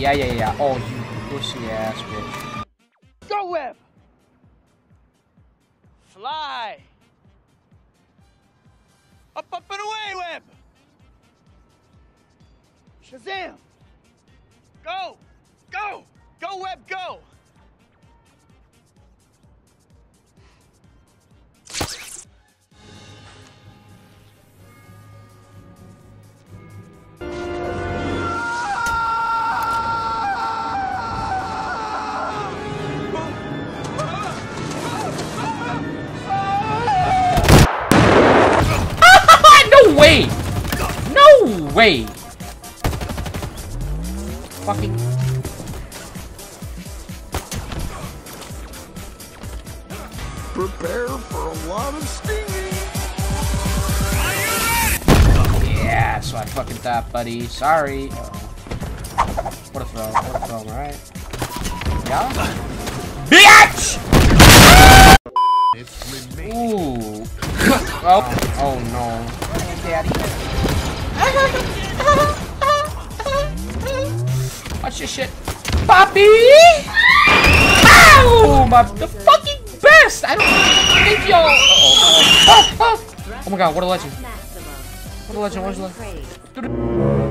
Yeah, yeah, yeah. Oh, you pussy ass bitch. Go web. Fly. Up, up and away, web. Shazam. Go. Go. Go, web, go. Way! Fucking. Prepare for a lot of stinging. Yeah, that's what I fucking thought, buddy. Sorry. Uh -oh. What a throw. What a throw, alright? Yeah? Bitch! Ooh. oh, oh no. Daddy. Watch this shit. Poppy! Ow! My, the fucking best! I don't think y'all... Oh, oh, oh. oh my god, what a legend. What a legend, what a legend.